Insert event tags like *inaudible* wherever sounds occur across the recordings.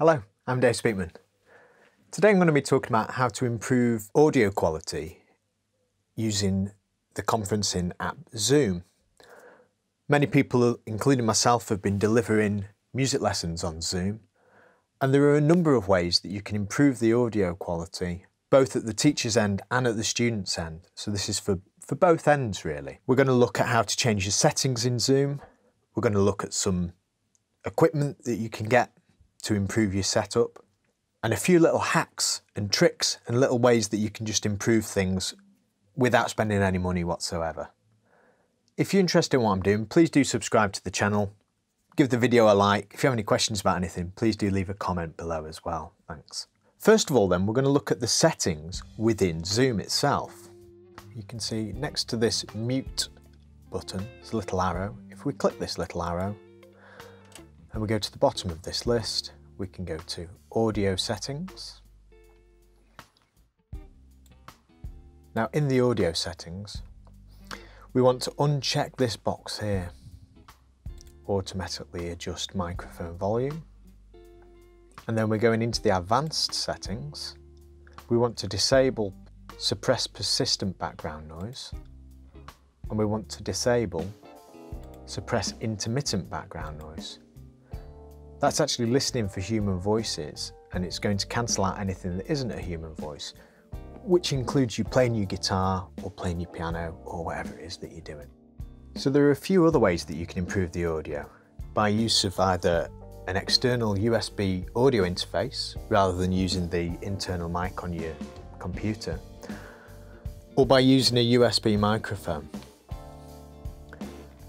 Hello, I'm Dave Speakman. Today I'm going to be talking about how to improve audio quality using the conferencing app Zoom. Many people, including myself, have been delivering music lessons on Zoom and there are a number of ways that you can improve the audio quality both at the teacher's end and at the student's end. So this is for, for both ends really. We're going to look at how to change your settings in Zoom. We're going to look at some equipment that you can get to improve your setup, and a few little hacks and tricks and little ways that you can just improve things without spending any money whatsoever. If you're interested in what I'm doing, please do subscribe to the channel, give the video a like. If you have any questions about anything, please do leave a comment below as well. Thanks. First of all then, we're going to look at the settings within Zoom itself. You can see next to this mute button, this little arrow. If we click this little arrow, and we go to the bottom of this list, we can go to audio settings. Now in the audio settings, we want to uncheck this box here, automatically adjust microphone volume. And then we're going into the advanced settings. We want to disable suppress persistent background noise. And we want to disable suppress intermittent background noise. That's actually listening for human voices and it's going to cancel out anything that isn't a human voice, which includes you playing your guitar or playing your piano or whatever it is that you're doing. So there are a few other ways that you can improve the audio by use of either an external USB audio interface rather than using the internal mic on your computer or by using a USB microphone.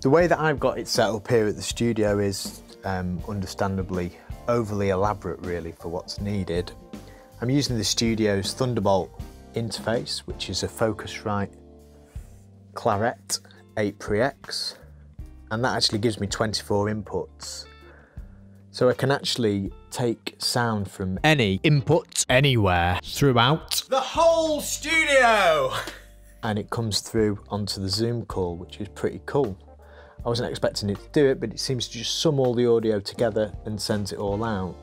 The way that I've got it set up here at the studio is um, understandably overly elaborate really for what's needed. I'm using the studio's Thunderbolt interface, which is a Focusrite Clarett 8 Pre-X, and that actually gives me 24 inputs. So I can actually take sound from any input anywhere throughout the whole studio! And it comes through onto the Zoom call, which is pretty cool. I wasn't expecting it to do it, but it seems to just sum all the audio together and sends it all out.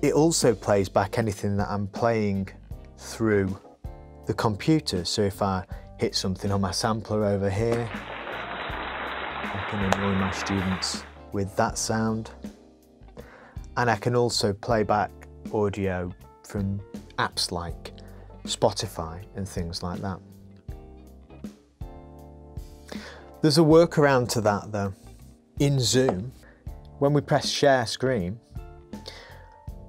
It also plays back anything that I'm playing through the computer. So if I hit something on my sampler over here, I can annoy my students with that sound. And I can also play back audio from apps like Spotify and things like that. There's a workaround to that though. In Zoom, when we press share screen,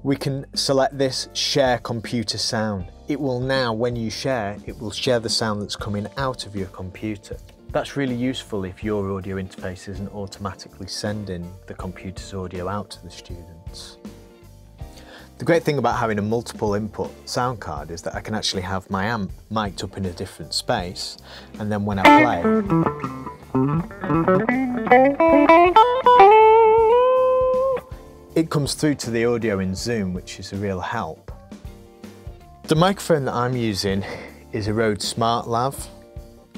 we can select this share computer sound. It will now, when you share, it will share the sound that's coming out of your computer. That's really useful if your audio interface isn't automatically sending the computer's audio out to the students. The great thing about having a multiple input sound card is that I can actually have my amp mic'd up in a different space and then when I play it comes through to the audio in Zoom, which is a real help. The microphone that I'm using is a Rode SmartLav,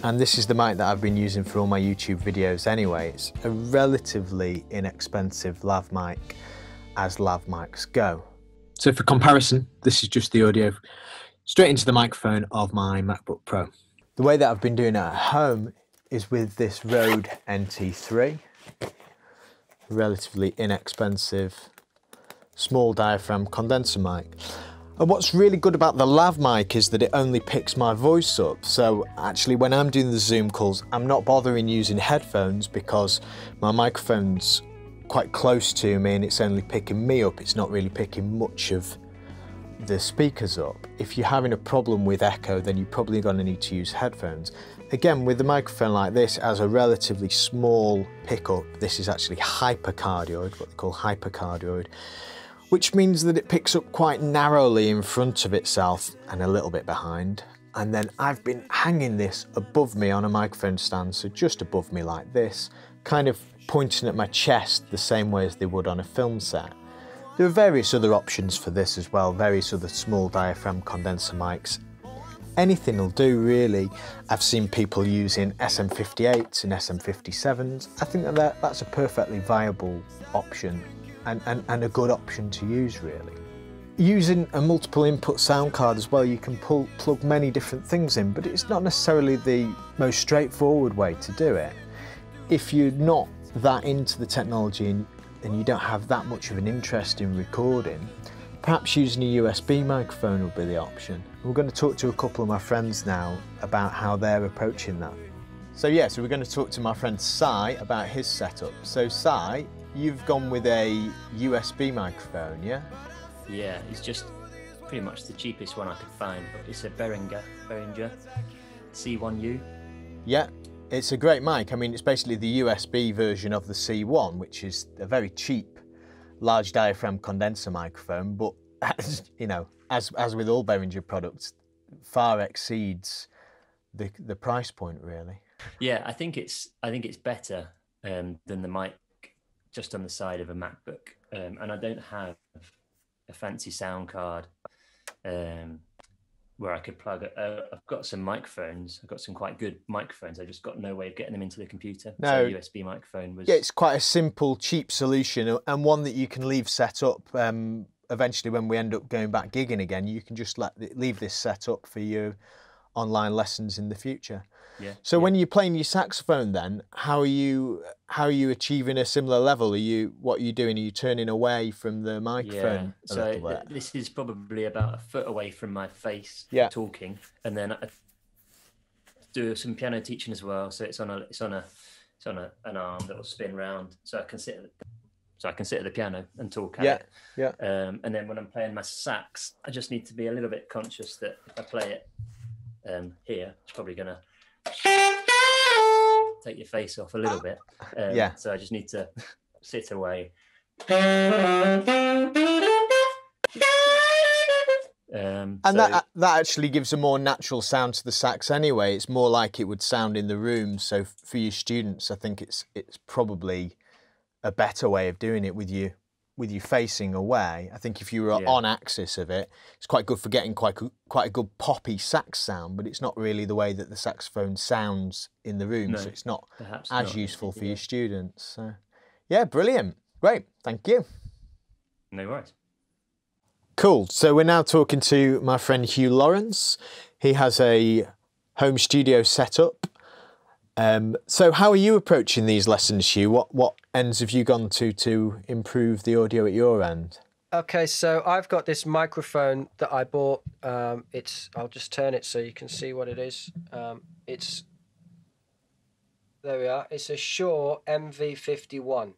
and this is the mic that I've been using for all my YouTube videos anyway. It's a relatively inexpensive lav mic as lav mics go. So for comparison, this is just the audio straight into the microphone of my MacBook Pro. The way that I've been doing it at home is with this Rode NT3. Relatively inexpensive, small diaphragm condenser mic. And what's really good about the lav mic is that it only picks my voice up. So actually when I'm doing the Zoom calls, I'm not bothering using headphones because my microphone's quite close to me and it's only picking me up. It's not really picking much of the speakers up. If you're having a problem with echo, then you're probably going to need to use headphones. Again, with a microphone like this, as a relatively small pickup, this is actually hypercardioid, what they call hypercardioid, which means that it picks up quite narrowly in front of itself and a little bit behind. And then I've been hanging this above me on a microphone stand, so just above me like this, kind of pointing at my chest the same way as they would on a film set. There are various other options for this as well, various other small diaphragm condenser mics. Anything will do really. I've seen people using SM58s and SM57s. I think that that's a perfectly viable option and, and, and a good option to use really. Using a multiple input sound card as well, you can pull, plug many different things in, but it's not necessarily the most straightforward way to do it. If you're not that into the technology and, and you don't have that much of an interest in recording, perhaps using a USB microphone would be the option. We're going to talk to a couple of my friends now about how they're approaching that. So yeah, so we're going to talk to my friend Sai about his setup. So Sai, you've gone with a USB microphone, yeah? Yeah, it's just pretty much the cheapest one I could find. It's a Behringer, Behringer C1U. Yeah, it's a great mic. I mean, it's basically the USB version of the C1, which is a very cheap, large diaphragm condenser microphone, but as, you know, as as with all Behringer products, far exceeds the the price point really. Yeah, I think it's I think it's better um, than the mic just on the side of a MacBook, um, and I don't have a fancy sound card um, where I could plug it. Uh, I've got some microphones. I've got some quite good microphones. I just got no way of getting them into the computer. No. So USB microphone was. Yeah, it's quite a simple, cheap solution and one that you can leave set up. Um, eventually, when we end up going back gigging again, you can just let leave this set up for your online lessons in the future. Yeah. So yeah. when you're playing your saxophone, then how are you how are you achieving a similar level? Are you what are you doing? Are you turning away from the microphone? Yeah. So th- this is probably about a foot away from my face. Yeah. Talking, and then I do some piano teaching as well. So it's on a it's on a it's on a, an arm that will spin round, so I can sit. At the, so I can sit at the piano and talk at yeah. it. Yeah. Um, and then when I'm playing my sax, I just need to be a little bit conscious that if I play it um, here, it's probably going to take your face off a little bit. Um, Yeah. So I just need to *laughs* sit away. Um, And so- that that actually gives a more natural sound to the sax anyway. It's more like it would sound in the room. So for your students, I think it's it's probably a better way of doing it with you with you facing away. I think if you were Yeah. on axis of it, it's quite good for getting quite a- quite a good poppy sax sound. But it's not really the way that the saxophone sounds in the room. So it's not as not. useful for Yeah. your students. So yeah, brilliant, great, thank you. No worries. Cool. So we're now talking to my friend Hugh Lawrence. He has a home studio set up. Um, so how are you approaching these lessons, Hugh? What what ends have you gone to to improve the audio at your end? Okay, so I've got this microphone that I bought. Um, it's I'll just turn it so you can see what it is. Um, it's there we are. It's a Shure MV51,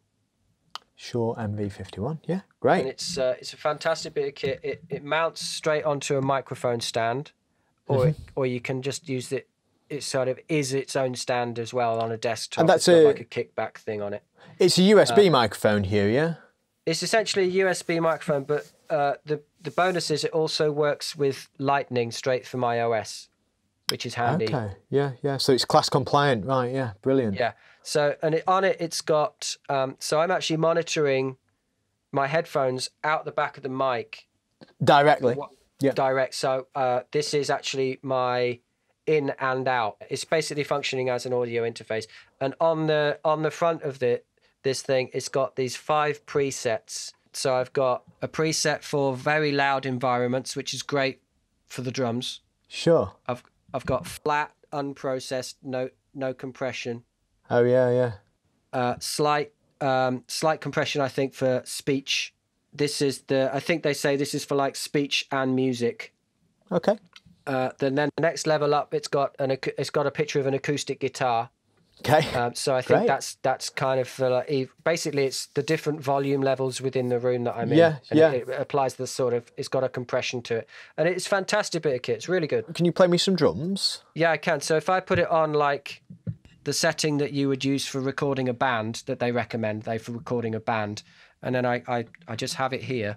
Shure, MV51. Yeah, great. and it's uh, it's a fantastic bit of kit. It it mounts straight onto a microphone stand, or it, or you can just use it. It sort of is its own stand as well on a desktop. And that's a- like a kickback thing on it. It's a USB microphone, here, Yeah. It's essentially a USB microphone, but uh, the the bonus is it also works with Lightning straight from iOS, which is handy. Okay. Yeah, yeah. So it's class compliant, right? Yeah, brilliant. Yeah. So and it, on it, it's got. Um, so I'm actually monitoring my headphones out the back of the mic Directly. What- Yeah. direct. So uh, this is actually my in and out. It's basically functioning as an audio interface. And on the on the front of the this thing, it's got these five presets. So I've got a preset for very loud environments, which is great for the drums. Sure. I've I've got flat, unprocessed, no no compression. Oh yeah, yeah. Uh, slight um, slight compression, I think, for speech. This is the I think they say this is for like speech and music. Okay. Uh, then then the next level up, it's got an it's got a picture of an acoustic guitar. Okay. Um, so I think Great. that's that's kind of like, basically it's the different volume levels within the room that I'm in. Yeah, yeah. It, it applies the sort of it's got a compression to it, and it's fantastic bit of kit. It's really good. Can you play me some drums? Yeah, I can. So if I put it on like the setting that you would use for recording a band that they recommend, they for recording a band, and then I I, I just have it here.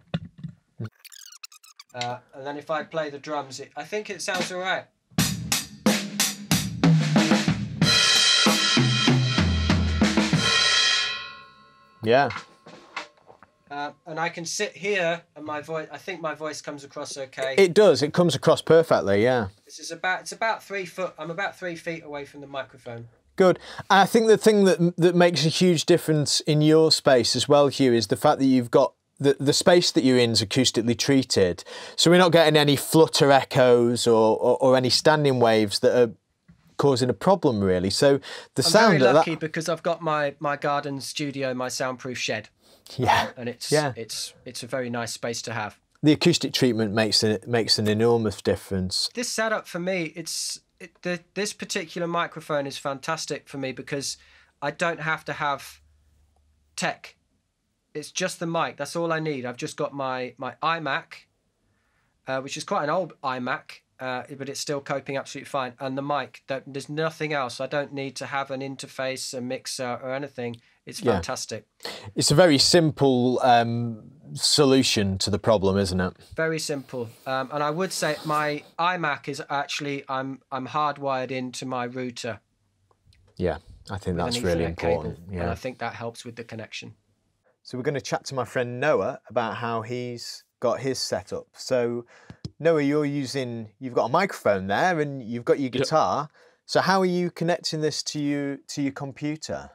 Uh, and then if I play the drums, it, I think it sounds all right. Yeah. Uh, and I can sit here, and my voice. I think my voice comes across okay. It does. It comes across perfectly. Yeah. this is about. It's about three foot. I'm about three feet away from the microphone. Good. And I think the thing that that makes a huge difference in your space as well, Hugh, is the fact that you've got the, the space that you're in is acoustically treated. So we're not getting any flutter echoes or, or, or any standing waves that are causing a problem really. So the I'm sound very of lucky that, because I've got my my garden studio, my soundproof shed, yeah, and it's Yeah. it's it's a very nice space to have. the acoustic treatment makes it makes an enormous difference. This setup for me, it's it, the, this particular microphone is fantastic for me because I don't have to have tech. It's just the mic. That's all I need. I've just got my my iMac, uh, which is quite an old iMac, uh, but it's still coping absolutely fine. And the mic. That, there's nothing else. I don't need to have an interface, a mixer, or anything. It's Yeah. fantastic. It's a very simple um, solution to the problem, isn't it? Very simple. Um, and I would say my iMac is actually I'm I'm hardwired into my router. Yeah, I think that's really Ethernet cable, important. And I think that helps with the connection. So we're going to chat to my friend Noah about how he's got his setup. So Noah, you're using you've got a microphone there and you've got your guitar. So how are you connecting this to you to your computer?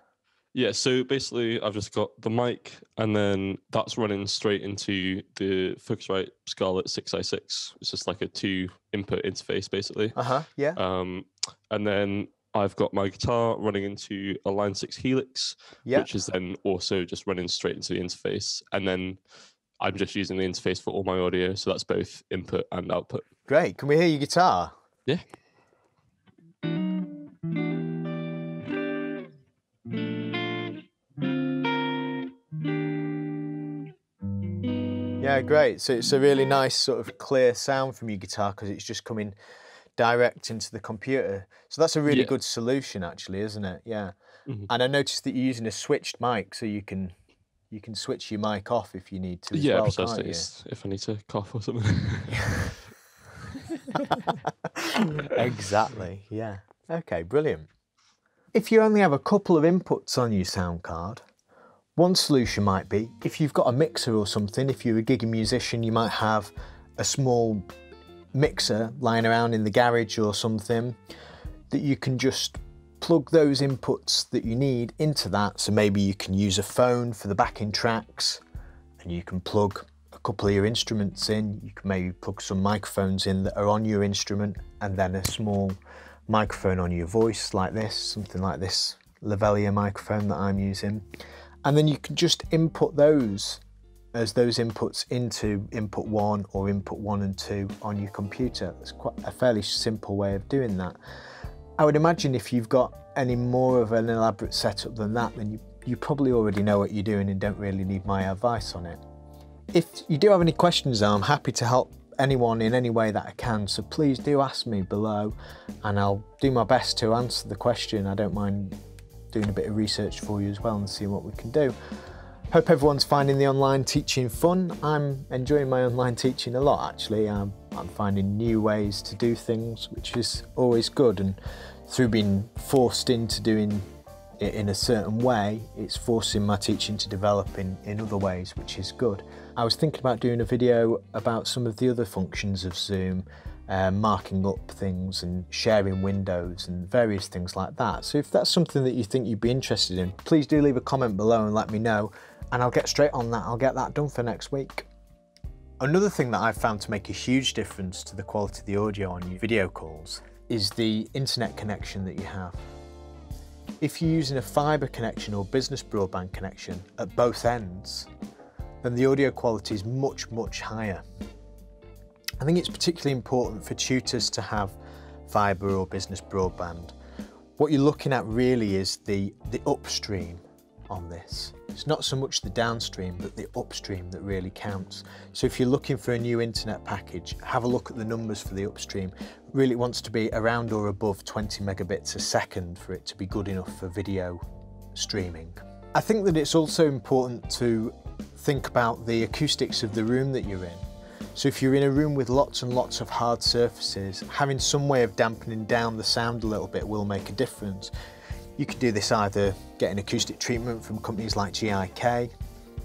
Yeah, so basically, I've just got the mic, and then that's running straight into the Focusrite Scarlett 6i6. It's just like a two input interface, basically. Uh huh. Yeah. Um, and then I've got my guitar running into a Line 6 Helix, Yeah. which is then also just running straight into the interface. And then I'm just using the interface for all my audio, so that's both input and output. Great. Can we hear your guitar? Yeah. Yeah, great. So it's a really nice sort of clear sound from your guitar because it's just coming direct into the computer. So that's a really Yeah. good solution, actually, isn't it? Yeah. Mhm. And I noticed that you're using a switched mic, so you can you can switch your mic off if you need to. As yeah, well, precisely. If I need to cough or something. *laughs* exactly. Yeah. Okay, brilliant. If you only have a couple of inputs on your sound card, one solution might be if you've got a mixer or something, if you're a gigging musician, you might have a small mixer lying around in the garage or something that you can just plug those inputs that you need into that. So maybe you can use a phone for the backing tracks and you can plug a couple of your instruments in. You can maybe plug some microphones in that are on your instrument and then a small microphone on your voice like this, something like this lavalier microphone that I'm using. And then you can just input those as those inputs into input one or input one and two on your computer. It's quite a fairly simple way of doing that. I would imagine if you've got any more of an elaborate setup than that, then you, you probably already know what you're doing and don't really need my advice on it. If you do have any questions, I'm happy to help anyone in any way that I can, so please do ask me below and I'll do my best to answer the question. I don't mind doing a bit of research for you as well and see what we can do. Hope everyone's finding the online teaching fun. I'm enjoying my online teaching a lot actually. I'm, I'm finding new ways to do things, which is always good. And through being forced into doing it in a certain way, it's forcing my teaching to develop in, in other ways, which is good. I was thinking about doing a video about some of the other functions of Zoom, uh, marking up things and sharing windows and various things like that. So if that's something that you think you'd be interested in, please do leave a comment below and let me know and I'll get straight on that. I'll get that done for next week. Another thing that I've found to make a huge difference to the quality of the audio on your video calls is the internet connection that you have. If you're using a fibre connection or business broadband connection at both ends, then the audio quality is much, much higher. I think it's particularly important for tutors to have fibre or business broadband. What you're looking at really is the, the upstream on this. It's not so much the downstream, but the upstream that really counts. So if you're looking for a new internet package, have a look at the numbers for the upstream. Really wants to be around or above 20 megabits a second for it to be good enough for video streaming. I think that it's also important to think about the acoustics of the room that you're in. So if you're in a room with lots and lots of hard surfaces, having some way of dampening down the sound a little bit will make a difference. You can do this either getting acoustic treatment from companies like GIK,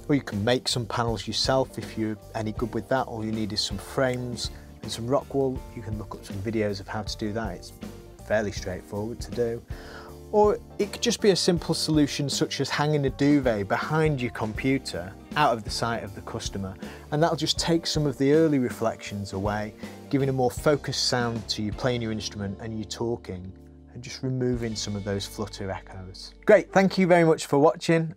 or you can make some panels yourself if you're any good with that. All you need is some frames and some rock wool. You can look up some videos of how to do that. It's fairly straightforward to do. Or it could just be a simple solution such as hanging a duvet behind your computer out of the sight of the customer and that'll just take some of the early reflections away, giving a more focused sound to you playing your instrument and you talking and just removing some of those flutter echoes. Great, thank you very much for watching.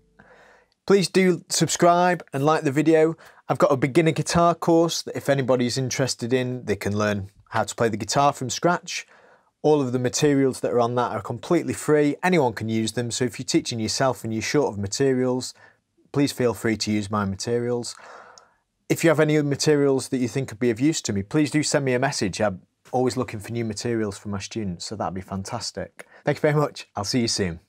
Please do subscribe and like the video. I've got a beginner guitar course that if anybody's interested in, they can learn how to play the guitar from scratch. All of the materials that are on that are completely free. Anyone can use them. So if you're teaching yourself and you're short of materials, please feel free to use my materials. If you have any materials that you think could be of use to me, please do send me a message. I'm always looking for new materials for my students, so that'd be fantastic. Thank you very much. I'll see you soon.